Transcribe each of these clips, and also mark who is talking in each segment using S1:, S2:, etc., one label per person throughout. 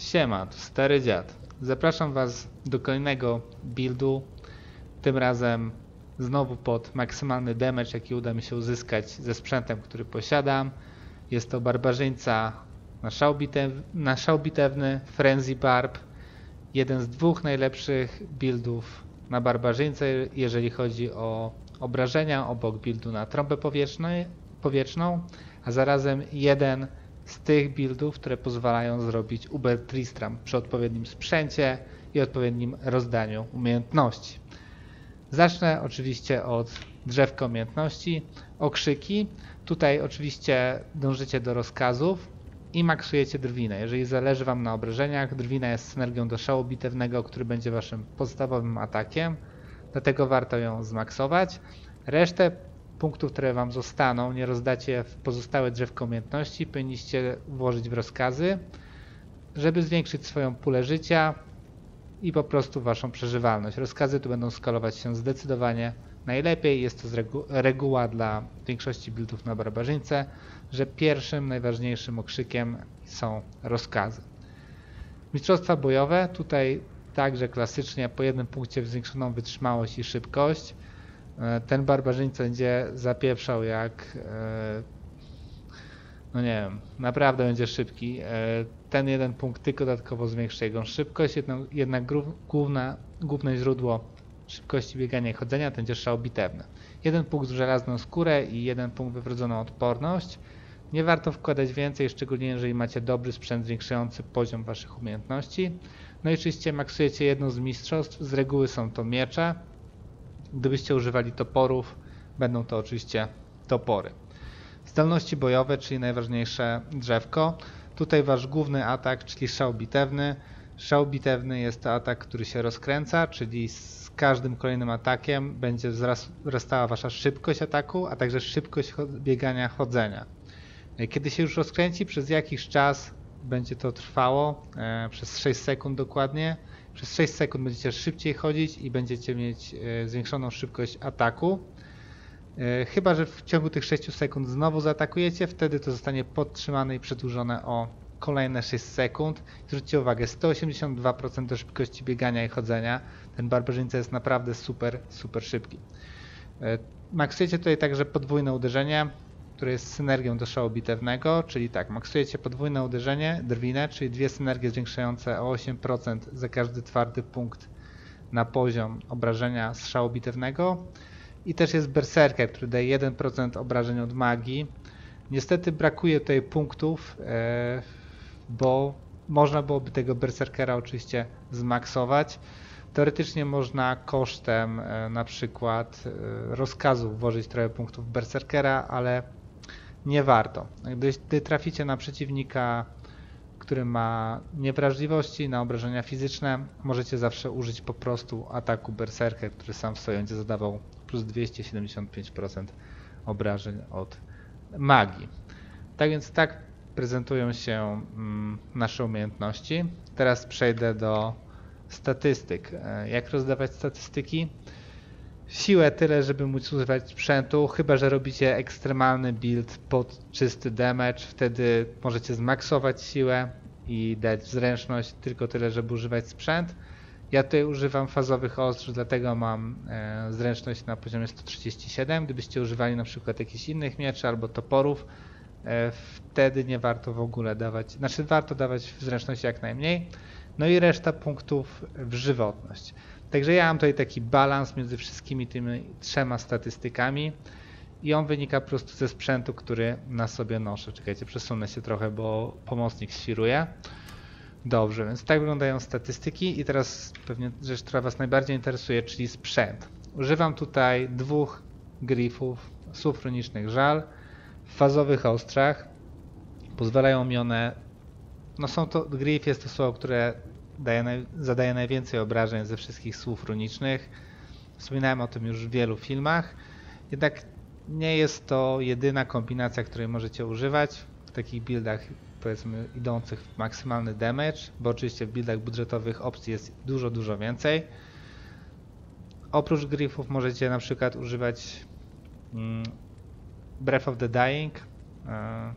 S1: Siema, tu stary dziad. Zapraszam Was do kolejnego buildu. Tym razem znowu pod maksymalny damage, jaki uda mi się uzyskać ze sprzętem, który posiadam. Jest to barbarzyńca na szał, Frenzy Barb. Jeden z dwóch najlepszych buildów na barbarzyńce, jeżeli chodzi o obrażenia, obok buildu na trąbę powietrzną, a zarazem jeden z tych buildów, które pozwalają zrobić Uber Tristram przy odpowiednim sprzęcie i odpowiednim rozdaniu umiejętności. Zacznę oczywiście od drzewka umiejętności, okrzyki. Tutaj oczywiście dążycie do rozkazów i maksujecie drwinę. Jeżeli zależy Wam na obrażeniach, drwina jest synergią do szału bitewnego, który będzie Waszym podstawowym atakiem, dlatego warto ją zmaksować. Resztę punktów, które Wam zostaną, nie rozdacie w pozostałe drzewko umiejętności, powinniście włożyć w rozkazy, żeby zwiększyć swoją pulę życia i po prostu Waszą przeżywalność. Rozkazy tu będą skalować się zdecydowanie najlepiej. Jest to regu reguła dla większości buildów na barbarzyńce, że pierwszym, najważniejszym okrzykiem są rozkazy. Mistrzostwa bojowe, tutaj także klasycznie po jednym punkcie w zwiększoną wytrzymałość i szybkość. E, ten barbarzyńca będzie zapieprzał jak e, no nie wiem, naprawdę będzie szybki. E, ten jeden punkt tylko dodatkowo zwiększy jego szybkość, jednak główne, główne źródło szybkości biegania i chodzenia to będzie szał bitewny. Jeden punkt w żelazną skórę i jeden punkt wywrodzoną odporność. Nie warto wkładać więcej, szczególnie jeżeli macie dobry sprzęt zwiększający poziom waszych umiejętności. No i oczywiście maksujecie jedną z mistrzostw, z reguły są to miecze, Gdybyście używali toporów, będą to oczywiście topory. Zdolności bojowe, czyli najważniejsze drzewko. Tutaj wasz główny atak, czyli szał bitewny. Szał bitewny jest to atak, który się rozkręca, czyli z każdym kolejnym atakiem będzie wzrastała wasza szybkość ataku, a także szybkość biegania, chodzenia. Kiedy się już rozkręci, przez jakiś czas będzie to trwało, e, przez 6 sekund dokładnie, przez 6 sekund będziecie szybciej chodzić i będziecie mieć e, zwiększoną szybkość ataku. E, chyba, że w ciągu tych 6 sekund znowu zaatakujecie, wtedy to zostanie podtrzymane i przedłużone o kolejne 6 sekund. Zwróćcie uwagę, 182% do szybkości biegania i chodzenia. Ten barbarzyńca jest naprawdę super, super szybki. E, maksujecie tutaj także podwójne uderzenie które jest synergią do szału bitewnego, czyli tak, maksujecie podwójne uderzenie, drwinę, czyli dwie synergie zwiększające o 8% za każdy twardy punkt na poziom obrażenia z szału bitewnego. I też jest berserker, który daje 1% obrażeń od magii. Niestety brakuje tutaj punktów, e, bo można byłoby tego berserkera oczywiście zmaksować. Teoretycznie można kosztem e, na przykład e, rozkazu włożyć trochę punktów berserkera, ale nie warto. Gdy, gdy traficie na przeciwnika, który ma niewrażliwości na obrażenia fizyczne, możecie zawsze użyć po prostu ataku Berserker, który sam w sobie będzie zadawał plus 275% obrażeń od magii. Tak więc tak prezentują się mm, nasze umiejętności. Teraz przejdę do statystyk. E, jak rozdawać statystyki? Siłę tyle, żeby móc używać sprzętu, chyba że robicie ekstremalny build pod czysty damage, wtedy możecie zmaksować siłę i dać zręczność tylko tyle, żeby używać sprzęt. Ja tutaj używam fazowych ostrz, dlatego mam e, zręczność na poziomie 137. Gdybyście używali na przykład jakichś innych mieczy albo toporów, e, wtedy nie warto w ogóle dawać, znaczy warto dawać w zręczności jak najmniej. No i reszta punktów w żywotność. Także ja mam tutaj taki balans między wszystkimi tymi trzema statystykami i on wynika po prostu ze sprzętu, który na sobie noszę. Czekajcie, przesunę się trochę, bo pomocnik świruje. Dobrze, więc tak wyglądają statystyki i teraz pewnie rzecz, która Was najbardziej interesuje, czyli sprzęt. Używam tutaj dwóch grifów słów runicznych żal w fazowych ostrzach. Pozwalają mi one, no są to, grif jest to słowo, które daje naj, zadaje najwięcej obrażeń ze wszystkich słów runicznych. Wspominałem o tym już w wielu filmach. Jednak nie jest to jedyna kombinacja, której możecie używać w takich buildach powiedzmy idących w maksymalny damage, bo oczywiście w buildach budżetowych opcji jest dużo, dużo więcej. Oprócz griffów możecie na przykład używać mm, Breath of the Dying, e,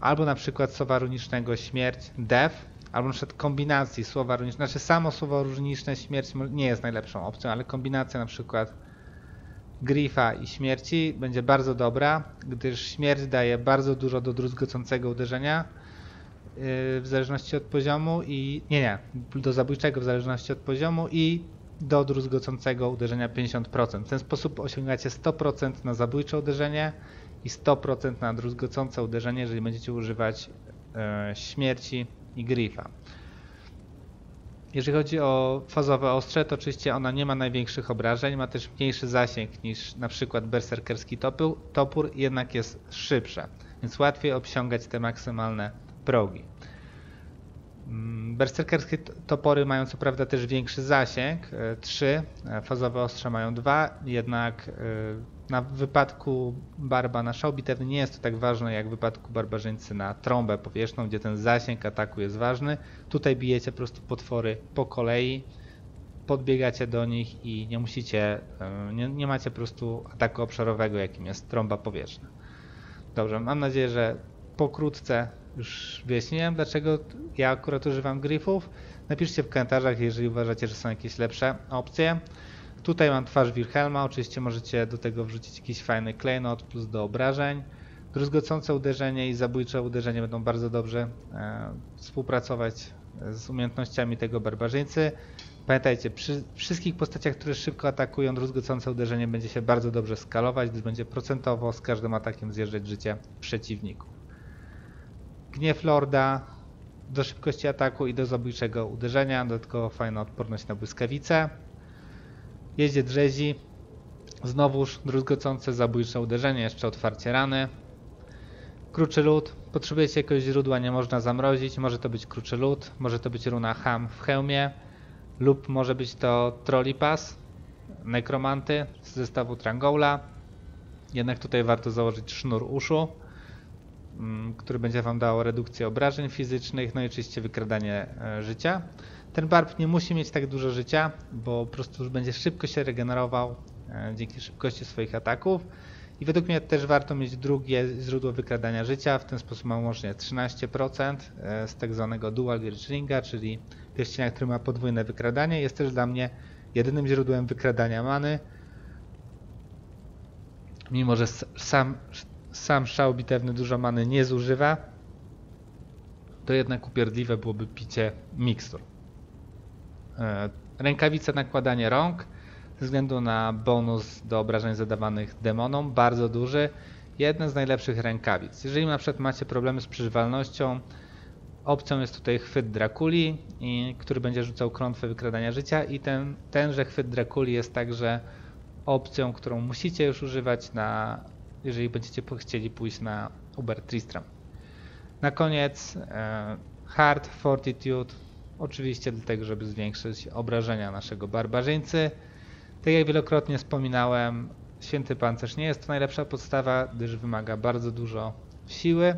S1: albo na przykład słowa runicznego śmierć, death, albo na przykład kombinacji słowa runiczne, znaczy samo słowo runiczne śmierć nie jest najlepszą opcją, ale kombinacja na przykład Grifa i śmierci będzie bardzo dobra, gdyż śmierć daje bardzo dużo do druzgocącego uderzenia yy, w zależności od poziomu i nie, nie, do zabójczego w zależności od poziomu i do druzgocącego uderzenia 50%. W ten sposób osiągacie 100% na zabójcze uderzenie i 100% na druzgocące uderzenie, jeżeli będziecie używać e, śmierci i grifa. Jeżeli chodzi o fazowe ostrze, to oczywiście ona nie ma największych obrażeń, ma też mniejszy zasięg niż na przykład berserkerski topór, jednak jest szybsza, więc łatwiej obsiągać te maksymalne progi. Mm, berserkerskie topory mają co prawda też większy zasięg, 3, e, e, fazowe ostrze mają 2, jednak e, na wypadku barba na szał bitewny nie jest to tak ważne jak w wypadku barbarzyńcy na trąbę powierzchną, gdzie ten zasięg ataku jest ważny. Tutaj bijecie po prostu potwory po kolei, podbiegacie do nich i nie musicie, nie, nie macie po prostu ataku obszarowego jakim jest trąba powierzchna. Dobrze, mam nadzieję, że pokrótce już wyjaśniłem, dlaczego ja akurat używam gryfów. Napiszcie w komentarzach, jeżeli uważacie, że są jakieś lepsze opcje. Tutaj mam twarz Wilhelma, oczywiście możecie do tego wrzucić jakiś fajny klejnot plus do obrażeń. Druzgocące uderzenie i zabójcze uderzenie będą bardzo dobrze e, współpracować z umiejętnościami tego barbarzyńcy. Pamiętajcie, przy wszystkich postaciach, które szybko atakują, druzgocące uderzenie będzie się bardzo dobrze skalować, gdyż będzie procentowo z każdym atakiem zjeżdżać życie przeciwniku. Gniew Lorda do szybkości ataku i do zabójczego uderzenia, dodatkowo fajna odporność na błyskawice. Jeździe drzezi, znowuż druzgocące zabójcze uderzenie, jeszcze otwarcie rany. Kruczy lód, potrzebujecie jakiegoś źródła, nie można zamrozić, może to być kruczy lód, może to być runa Ham w hełmie, lub może być to Trollipass, nekromanty z zestawu Trangola. Jednak tutaj warto założyć sznur uszu. Mm, który będzie Wam dał redukcję obrażeń fizycznych, no i oczywiście wykradanie e, życia. Ten barb nie musi mieć tak dużo życia, bo po prostu będzie szybko się regenerował e, dzięki szybkości swoich ataków. I według mnie też warto mieć drugie źródło wykradania życia, w ten sposób mam łącznie 13% e, z tak zwanego dual ringa, czyli pierścienia, który ma podwójne wykradanie. Jest też dla mnie jedynym źródłem wykradania many, mimo że sam sam szał bitewny dużo many nie zużywa, to jednak upierdliwe byłoby picie mikstur. E, rękawice nakładanie rąk ze względu na bonus do obrażeń zadawanych demonom, bardzo duży. Jeden z najlepszych rękawic. Jeżeli na przykład macie problemy z przeżywalnością, opcją jest tutaj chwyt Drakuli, który będzie rzucał klątwę wykradania życia i ten, tenże chwyt Drakuli jest także opcją, którą musicie już używać na jeżeli będziecie chcieli pójść na Uber Tristram. Na koniec e, Hard Fortitude, oczywiście dlatego, żeby zwiększyć obrażenia naszego barbarzyńcy. Tak jak wielokrotnie wspominałem, Święty Pancerz nie jest to najlepsza podstawa, gdyż wymaga bardzo dużo siły.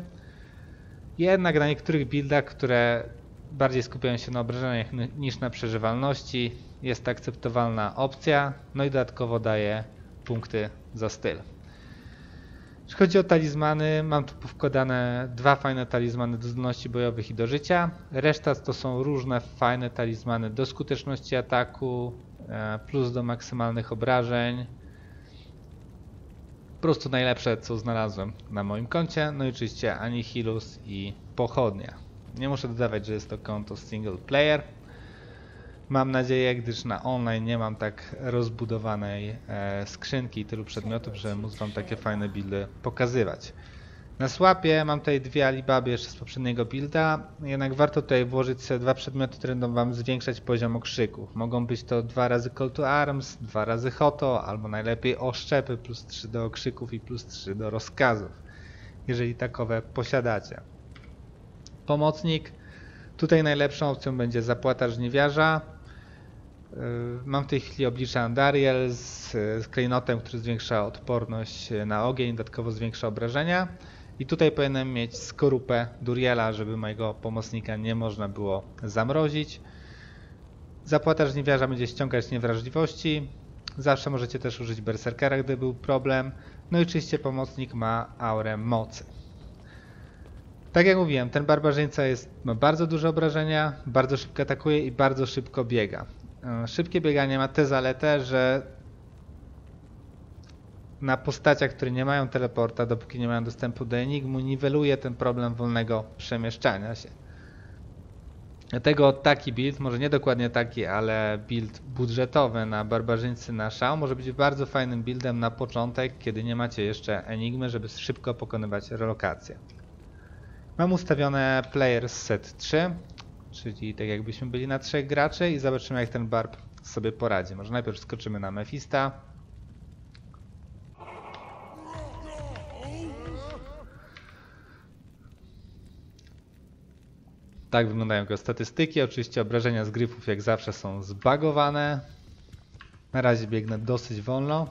S1: Jednak na niektórych buildach, które bardziej skupiają się na obrażeniach niż na przeżywalności, jest to akceptowalna opcja, no i dodatkowo daje punkty za styl. Jeśli chodzi o talizmany, mam tu powkładane dwa fajne talizmany do zdolności bojowych i do życia. Reszta to są różne fajne talizmany do skuteczności ataku, e, plus do maksymalnych obrażeń. Po prostu najlepsze co znalazłem na moim koncie. No i oczywiście Anihilus i Pochodnia. Nie muszę dodawać, że jest to konto single player. Mam nadzieję, gdyż na online nie mam tak rozbudowanej e, skrzynki i tylu przedmiotów, że móc Wam takie fajne buildy pokazywać. Na słapie mam tutaj dwie Alibaby jeszcze z poprzedniego builda, jednak warto tutaj włożyć sobie dwa przedmioty, które będą Wam zwiększać poziom okrzyków. Mogą być to dwa razy Call to Arms, dwa razy Hoto, albo najlepiej oszczepy plus 3 do okrzyków i plus 3 do rozkazów, jeżeli takowe posiadacie. Pomocnik. Tutaj najlepszą opcją będzie zapłata żniwiarza, mam w tej chwili oblicze Andariel z, z klejnotem, który zwiększa odporność na ogień, dodatkowo zwiększa obrażenia. I tutaj powinienem mieć skorupę Duriela, żeby mojego pomocnika nie można było zamrozić. Zapłata żniwiarza będzie ściągać niewrażliwości. Zawsze możecie też użyć berserkera, gdy był problem. No i oczywiście pomocnik ma aurę mocy. Tak jak mówiłem, ten barbarzyńca jest, ma bardzo duże obrażenia, bardzo szybko atakuje i bardzo szybko biega. E, Szybkie bieganie ma tę zaletę, że na postaciach, które nie mają teleporta, dopóki nie mają dostępu do Enigmu, niweluje ten problem wolnego przemieszczania się. Dlatego taki build, może nie dokładnie taki, ale build budżetowy na barbarzyńcy na szał może być bardzo fajnym buildem na początek, kiedy nie macie jeszcze Enigmy, żeby szybko pokonywać relokacje. Mam ustawione player set 3, czyli tak jakbyśmy byli na trzech graczy i zobaczymy jak ten barb sobie poradzi. Może najpierw skoczymy na Mefista. Tak wyglądają jego statystyki. Oczywiście obrażenia z gryfów jak zawsze są zbagowane. Na razie biegnę dosyć wolno.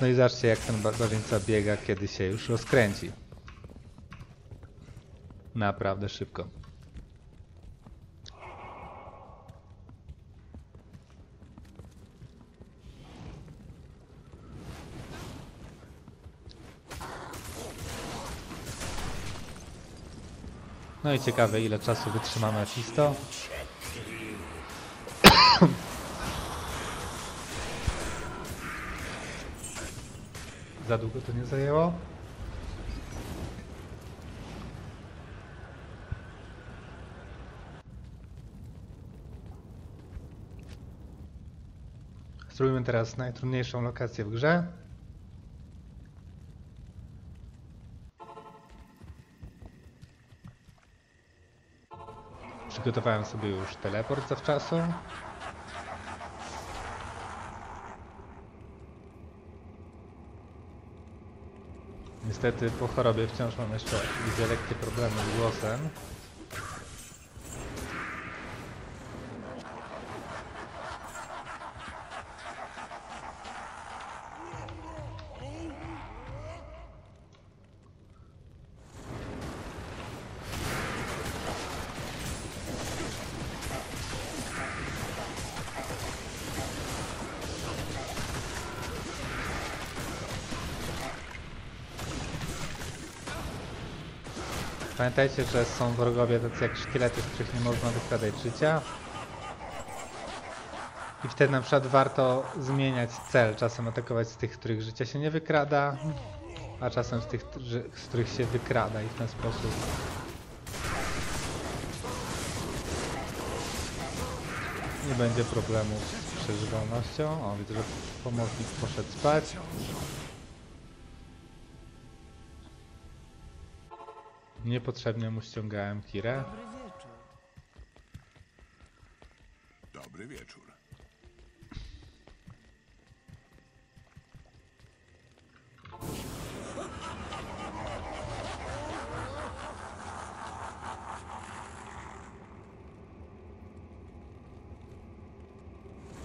S1: No i zobaczcie jak ten barbarzyńca biega, kiedy się już rozkręci. Naprawdę szybko. No i ciekawe ile czasu wytrzyma Mephisto. Za długo to nie zajęło. Spróbujmy teraz najtrudniejszą lokację w grze. Przygotowałem sobie już teleport zawczasu. Niestety po chorobie wciąż mam jeszcze widzę lekkie problemy z głosem. Pamiętajcie, że są wrogowie tacy jak szkielety, z których nie można wykradać życia. I wtedy na przykład warto zmieniać cel. Czasem atakować z tych, których życia się nie wykrada, a czasem z tych, z których się wykrada i w ten sposób nie będzie problemów z przeżywalnością. O, widzę, że pomocnik poszedł spać. Niepotrzebnie mu ściągałem Kirę.
S2: Dobry wieczór.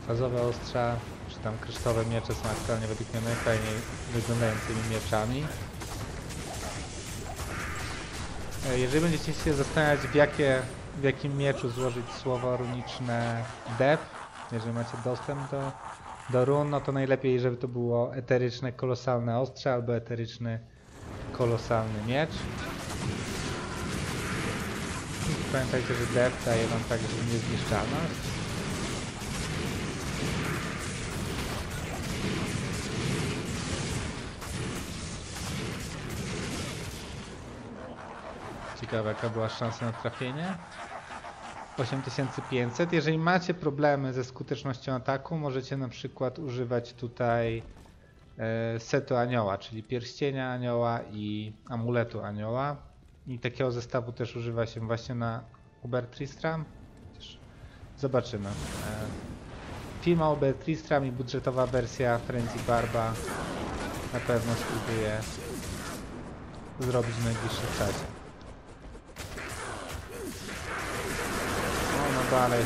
S1: Fazowe ostrza, czy tam kryształowe miecze są aktualnie według mnie najfajniej wyglądającymi mieczami. E, Jeżeli będziecie się zastanawiać w, jakie, w jakim mieczu złożyć słowo runiczne dep, jeżeli macie dostęp do, do run, no to najlepiej, żeby to było eteryczne kolosalne ostrze albo eteryczny kolosalny miecz. I Pamiętajcie, że dep daje wam także niezniszczalność. Ciekawe jaka była szansa na trafienie. 8500. Jeżeli macie problemy ze skutecznością ataku, możecie na przykład używać tutaj e, setu anioła, czyli pierścienia anioła i amuletu anioła. I takiego zestawu też używa się właśnie na Uber Tristram. Zobaczymy. E, Film o Uber Tristram i budżetowa wersja Frenzy Barba na pewno spróbuję zrobić w najbliższym czasie. dalej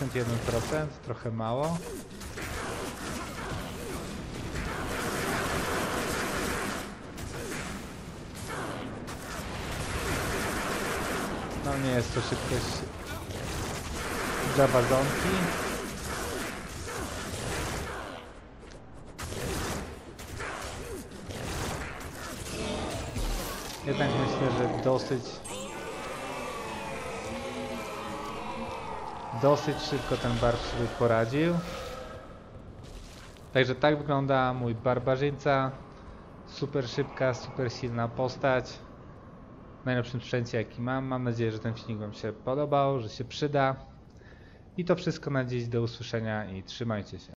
S1: 71%, trochę mało. No nie jest to szybkość Jabazonki. Jednak myślę, że dosyć dosyć szybko ten barb sobie poradził. Także tak wygląda mój barbarzyńca. Super szybka, super silna postać. W najlepszym sprzęcie jaki mam. Mam nadzieję, że ten filmik Wam się podobał, że się przyda. I to wszystko na dziś. Do usłyszenia i trzymajcie się.